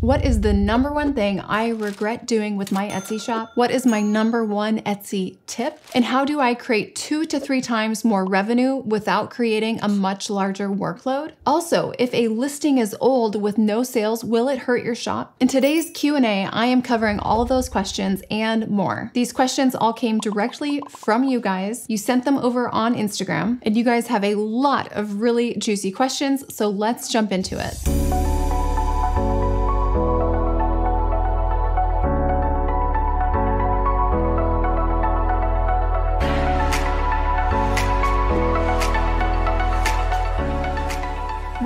What is the number one thing I regret doing with my Etsy shop? What is my number one Etsy tip? And how do I create two to three times more revenue without creating a much larger workload? Also, if a listing is old with no sales, will it hurt your shop? In today's Q&A, I am covering all of those questions and more. These questions all came directly from you guys. You sent them over on Instagram, and you guys have a lot of really juicy questions, so let's jump into it.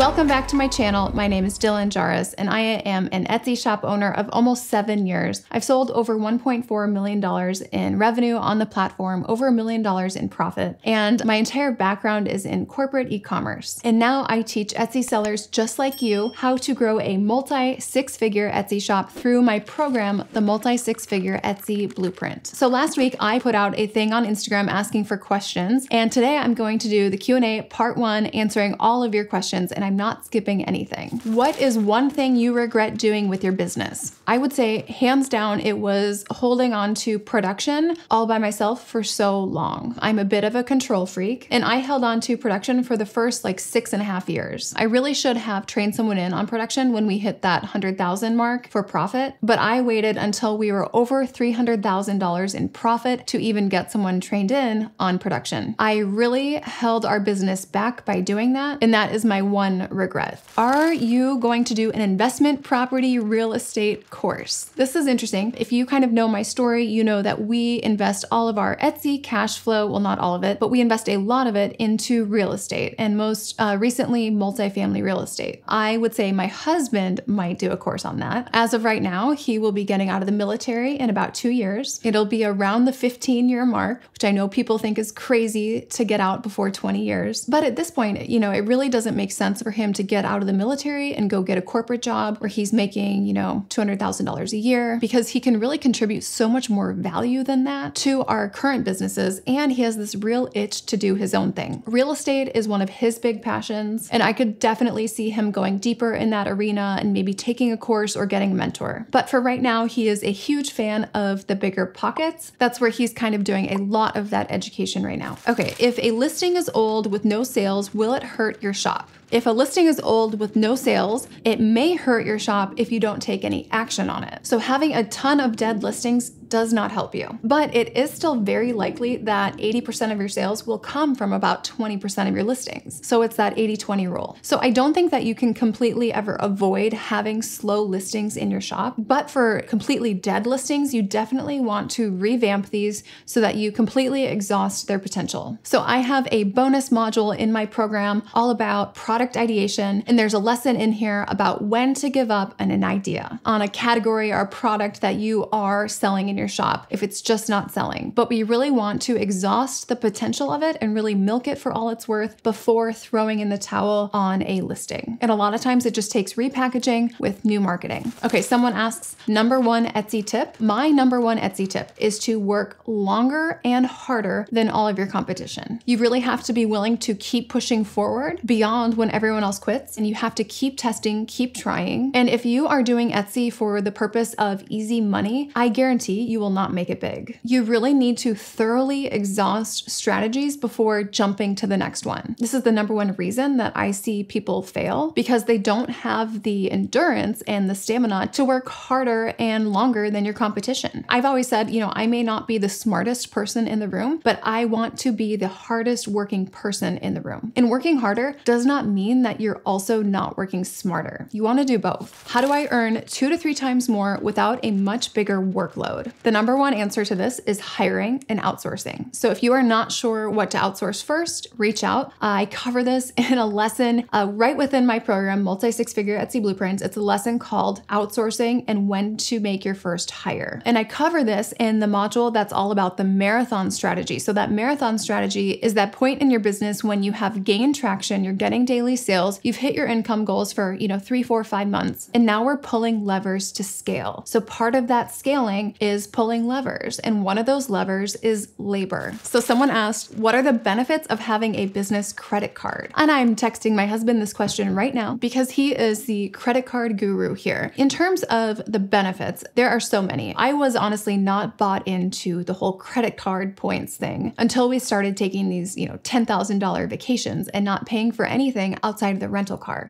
Welcome back to my channel. My name is Dylan Jahraus, and I am an Etsy shop owner of almost seven years. I've sold over $1.4 million in revenue on the platform, over a million dollars in profit, and my entire background is in corporate e-commerce. And now I teach Etsy sellers just like you how to grow a multi six-figure Etsy shop through my program, the Multi Six-Figure Etsy Blueprint. So last week I put out a thing on Instagram asking for questions, and today I'm going to do the Q&A part one, answering all of your questions, and I I'm not skipping anything. What is one thing you regret doing with your business? I would say, hands down, it was holding on to production all by myself for so long. I'm a bit of a control freak, and I held on to production for the first like six and a half years. I really should have trained someone in on production when we hit that 100,000 mark for profit, but I waited until we were over $300,000 in profit to even get someone trained in on production. I really held our business back by doing that, and that is my one regret. Are you going to do an investment property real estate course? This is interesting. If you kind of know my story, you know that we invest all of our Etsy cash flow, well, not all of it, but we invest a lot of it into real estate and most uh, recently multifamily real estate. I would say my husband might do a course on that. As of right now, he will be getting out of the military in about two years. It'll be around the 15 year mark, which I know people think is crazy to get out before 20 years. But at this point, you know, it really doesn't make sense for for him to get out of the military and go get a corporate job where he's making, you know, $200,000 a year because he can really contribute so much more value than that to our current businesses. And he has this real itch to do his own thing. Real estate is one of his big passions. And I could definitely see him going deeper in that arena and maybe taking a course or getting a mentor. But for right now, he is a huge fan of the BiggerPockets. That's where he's kind of doing a lot of that education right now. Okay, if a listing is old with no sales, will it hurt your shop? If a listing is old with no sales, it may hurt your shop if you don't take any action on it. So having a ton of dead listings does not help you. But it is still very likely that 80% of your sales will come from about 20% of your listings. So it's that 80 20 rule. So I don't think that you can completely ever avoid having slow listings in your shop. But for completely dead listings, you definitely want to revamp these so that you completely exhaust their potential. So I have a bonus module in my program all about product ideation. And there's a lesson in here about when to give up on an idea on a category or product that you are selling in your shop if it's just not selling. But we really want to exhaust the potential of it and really milk it for all it's worth before throwing in the towel on a listing. And a lot of times it just takes repackaging with new marketing. Okay, someone asks, number one Etsy tip. My number one Etsy tip is to work longer and harder than all of your competition. You really have to be willing to keep pushing forward beyond when everyone else quits, and you have to keep testing, keep trying. And if you are doing Etsy for the purpose of easy money, I guarantee you will not make it big. You really need to thoroughly exhaust strategies before jumping to the next one. This is the number one reason that I see people fail because they don't have the endurance and the stamina to work harder and longer than your competition. I've always said, you know, I may not be the smartest person in the room, but I want to be the hardest working person in the room. And working harder does not mean that you're also not working smarter. You want to do both. How do I earn two to three times more without a much bigger workload? The number one answer to this is hiring and outsourcing. So if you are not sure what to outsource first, reach out. I cover this in a lesson uh, right within my program, Multi Six Figure Etsy Blueprints. It's a lesson called Outsourcing and When to Make Your First Hire. And I cover this in the module that's all about the marathon strategy. So that marathon strategy is that point in your business when you have gained traction, you're getting daily sales, you've hit your income goals for, you know, three, four, five months, and now we're pulling levers to scale. So part of that scaling is pulling levers, and one of those levers is labor. So someone asked, What are the benefits of having a business credit card? And I'm texting my husband this question right now because he is the credit card guru here. In terms of the benefits, there are so many. I was honestly not bought into the whole credit card points thing until we started taking these, you know, $10,000 vacations and not paying for anything outside of the rental car.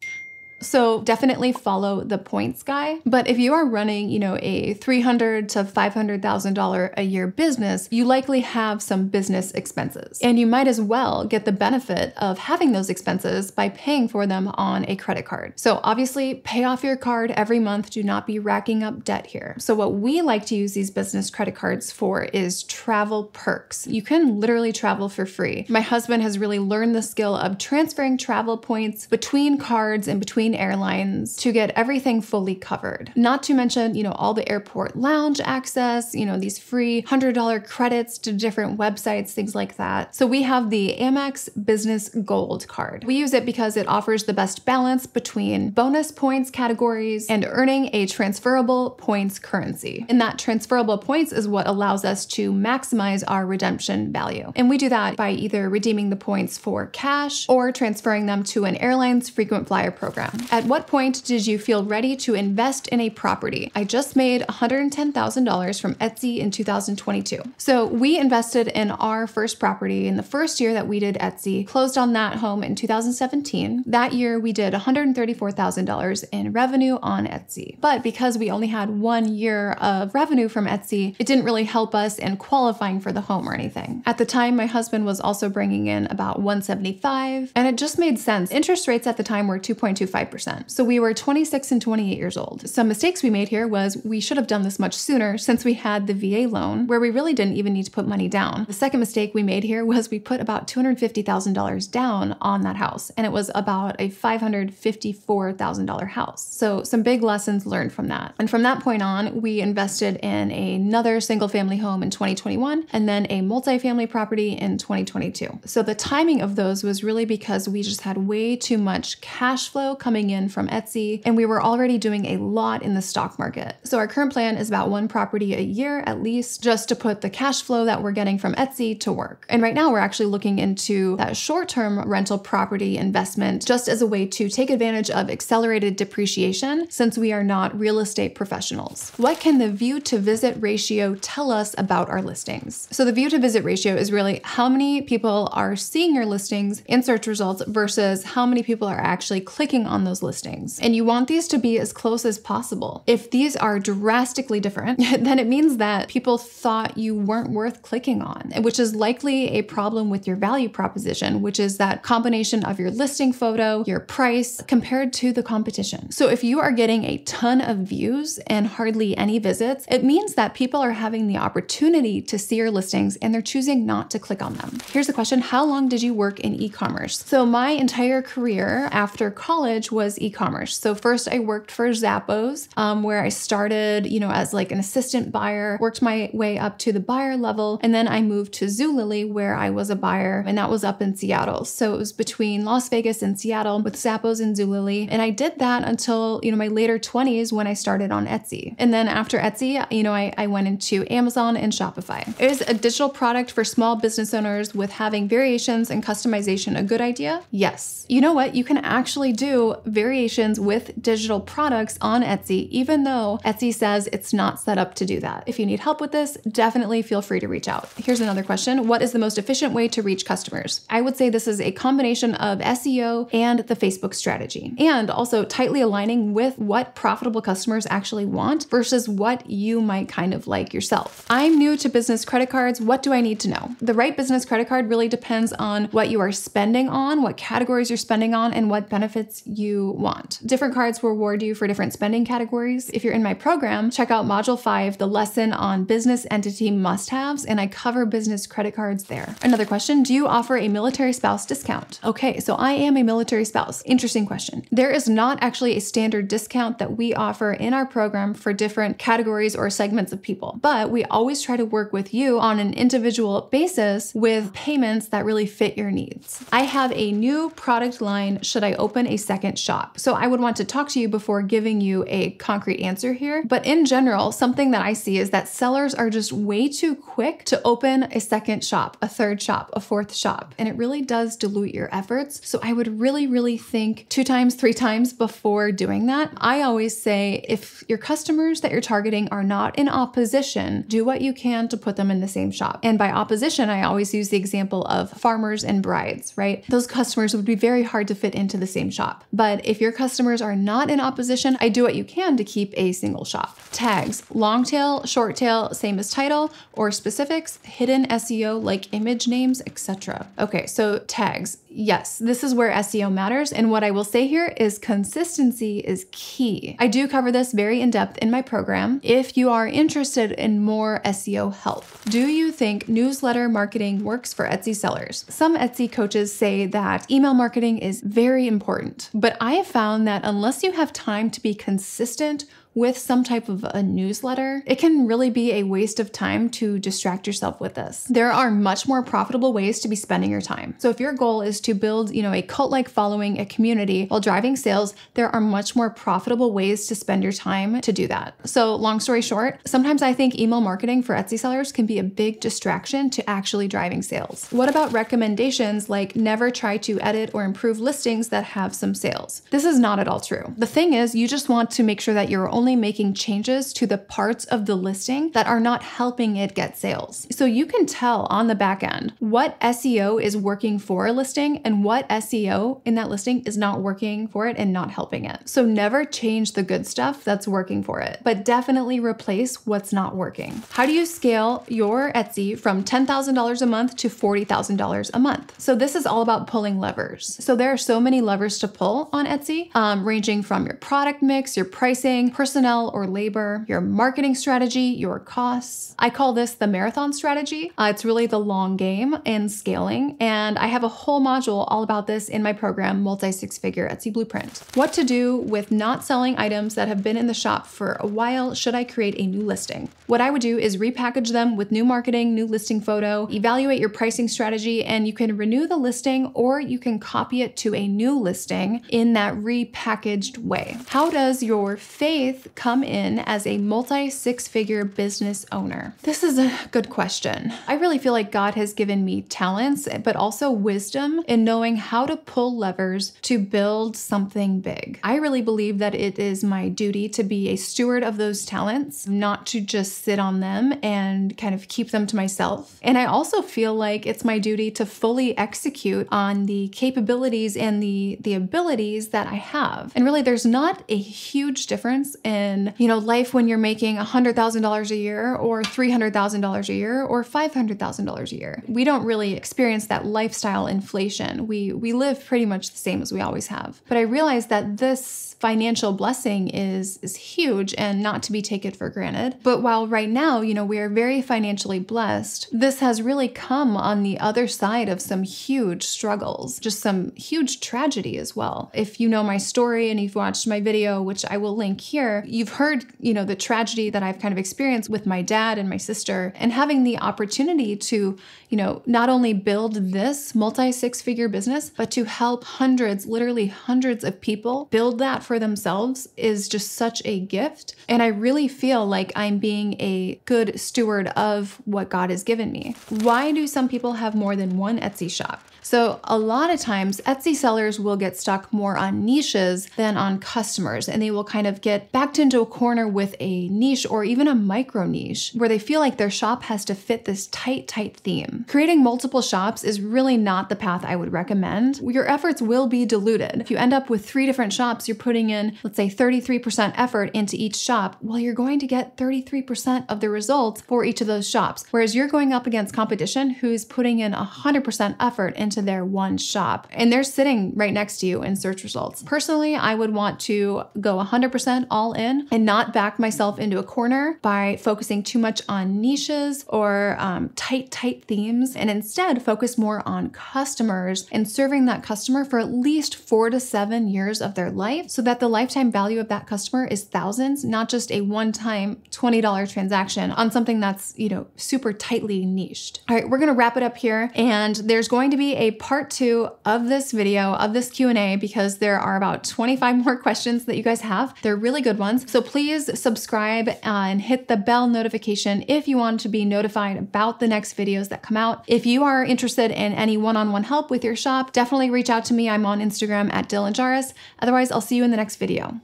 So definitely follow the points guy. But if you are running, you know, a $300 to $500,000 a year business, you likely have some business expenses. And you might as well get the benefit of having those expenses by paying for them on a credit card. So obviously pay off your card every month. Do not be racking up debt here. So what we like to use these business credit cards for is travel perks. You can literally travel for free. My husband has really learned the skill of transferring travel points between cards and between between airlines to get everything fully covered. Not to mention, you know, all the airport lounge access, you know, these free $100 credits to different websites, things like that. So we have the Amex Business Gold card. We use it because it offers the best balance between bonus points categories and earning a transferable points currency. And that transferable points is what allows us to maximize our redemption value. And we do that by either redeeming the points for cash or transferring them to an airline's frequent flyer program. At what point did you feel ready to invest in a property? I just made $110,000 from Etsy in 2022. So we invested in our first property in the first year that we did Etsy, closed on that home in 2017. That year we did $134,000 in revenue on Etsy. But because we only had one year of revenue from Etsy, it didn't really help us in qualifying for the home or anything. At the time, my husband was also bringing in about 175, and it just made sense. Interest rates at the time were 2.25 5%. So we were 26 and 28 years old. Some mistakes we made here was we should have done this much sooner since we had the VA loan where we really didn't even need to put money down. The second mistake we made here was we put about $250,000 down on that house and it was about a $554,000 house. So some big lessons learned from that. And from that point on, we invested in another single family home in 2021 and then a multifamily property in 2022. So the timing of those was really because we just had way too much cash flow coming coming in from Etsy, and we were already doing a lot in the stock market. So our current plan is about one property a year at least, just to put the cash flow that we're getting from Etsy to work. And right now we're actually looking into that short-term rental property investment just as a way to take advantage of accelerated depreciation since we are not real estate professionals. What can the view to visit ratio tell us about our listings? So the view to visit ratio is really how many people are seeing your listings in search results versus how many people are actually clicking on on those listings. And you want these to be as close as possible. If these are drastically different, then it means that people thought you weren't worth clicking on, which is likely a problem with your value proposition, which is that combination of your listing photo, your price compared to the competition. So if you are getting a ton of views and hardly any visits, it means that people are having the opportunity to see your listings and they're choosing not to click on them. Here's the question How long did you work in e commerce? So, my entire career after college was e-commerce. So first I worked for Zappos, um, where I started, you know, as like an assistant buyer, worked my way up to the buyer level, and then I moved to Zulily, where I was a buyer, and that was up in Seattle. So it was between Las Vegas and Seattle with Zappos and Zulily, and I did that until you know my later 20s when I started on Etsy. And then after Etsy, you know, I, I went into Amazon and Shopify. Is a digital product for small business owners with having variations and customization a good idea? Yes. You know what? You can actually do variations with digital products on Etsy, even though Etsy says it's not set up to do that. If you need help with this, definitely feel free to reach out. Here's another question What is the most efficient way to reach customers? I would say this is a combination of SEO and the Facebook strategy, and also tightly aligning with what profitable customers actually want versus what you might kind of like yourself. I'm new to business credit cards. What do I need to know? The right business credit card really depends on what you are spending on, what categories you're spending on, and what benefits you you want. Different cards reward you for different spending categories. If you're in my program, check out Module 5, the lesson on business entity must haves, and I cover business credit cards there. Another question Do you offer a military spouse discount? Okay, so I am a military spouse. Interesting question. There is not actually a standard discount that we offer in our program for different categories or segments of people, but we always try to work with you on an individual basis with payments that really fit your needs. I have a new product line should I open a second shop. So I would want to talk to you before giving you a concrete answer here. But in general, something that I see is that sellers are just way too quick to open a second shop, a third shop, a fourth shop. And it really does dilute your efforts. So I would really, really think two times, three times before doing that. I always say if your customers that you're targeting are not in opposition, do what you can to put them in the same shop. And by opposition, I always use the example of farmers and brides, right? Those customers would be very hard to fit into the same shop. But if your customers are not in opposition, I do what you can to keep a single shop. Tags, long tail, short tail, same as title, or specifics, hidden SEO like image names, etc. Okay, so tags. Yes, this is where SEO matters. And what I will say here is consistency is key. I do cover this very in depth in my program. If you are interested in more SEO help, do you think newsletter marketing works for Etsy sellers? Some Etsy coaches say that email marketing is very important, but I have found that unless you have time to be consistent with some type of a newsletter, it can really be a waste of time to distract yourself with this. There are much more profitable ways to be spending your time. So if your goal is to build, you know, a cult-like following, a community while driving sales, there are much more profitable ways to spend your time to do that. So long story short, sometimes I think email marketing for Etsy sellers can be a big distraction to actually driving sales. What about recommendations like never try to edit or improve listings that have some sales? This is not at all true. The thing is, you just want to make sure that you're only making changes to the parts of the listing that are not helping it get sales. So you can tell on the back end what SEO is working for a listing and what SEO in that listing is not working for it and not helping it. So never change the good stuff that's working for it, but definitely replace what's not working. How do you scale your Etsy from $10,000 a month to $40,000 a month? So this is all about pulling levers. So there are so many levers to pull on Etsy, um, ranging from your product mix, your pricing, personnel or labor, your marketing strategy, your costs. I call this the marathon strategy. Uh, it's really the long game and scaling. And I have a whole module all about this in my program, Multi Six Figure Etsy Blueprint. What to do with not selling items that have been in the shop for a while should I create a new listing? What I would do is repackage them with new marketing, new listing photo, evaluate your pricing strategy, and you can renew the listing or you can copy it to a new listing in that repackaged way. How does your faith come in as a multi six figure business owner? This is a good question. I really feel like God has given me talents, but also wisdom in knowing how to pull levers to build something big. I really believe that it is my duty to be a steward of those talents, not to just sit on them and kind of keep them to myself. And I also feel like it's my duty to fully execute on the capabilities and the, the abilities that I have. And really, there's not a huge difference in, you know, life when you're making $100,000 a year or $300,000 a year or $500,000 a year. We don't really experience that lifestyle inflation. We we live pretty much the same as we always have. But I realized that this financial blessing is is huge and not to be taken for granted. But while right now, you know, we are very financially blessed, this has really come on the other side of some huge struggles, just some huge tragedy as well. If you know my story and you've watched my video, which I will link here, you've heard, you know, the tragedy that I've kind of experienced with my dad and my sister and having the opportunity to, you know, not only build this multi six figure business, but to help hundreds, literally hundreds of people build that for themselves is just such a gift. And I really feel like I'm being a good steward of what God has given me. Why do some people have more than one Etsy shop? So, a lot of times, Etsy sellers will get stuck more on niches than on customers, and they will kind of get backed into a corner with a niche or even a micro niche where they feel like their shop has to fit this tight, tight theme. Creating multiple shops is really not the path I would recommend. Your efforts will be diluted. If you end up with three different shops, you're putting in, let's say, 33% effort into each shop, well, you're going to get 33% of the results for each of those shops. Whereas you're going up against competition who's putting in 100% effort into into their one shop and they're sitting right next to you in search results. Personally, I would want to go 100% all in and not back myself into a corner by focusing too much on niches or um, tight, tight themes and instead focus more on customers and serving that customer for at least four to seven years of their life so that the lifetime value of that customer is thousands, not just a one time $20 transaction on something that's, you know, super tightly niched. All right, we're gonna wrap it up here and there's going to be a part two of this video, of this Q&A, because there are about 25 more questions that you guys have. They're really good ones. So please subscribe uh, and hit the bell notification if you want to be notified about the next videos that come out. If you are interested in any one-on-one help with your shop, definitely reach out to me. I'm on Instagram at Dylan Jahraus. Otherwise, I'll see you in the next video.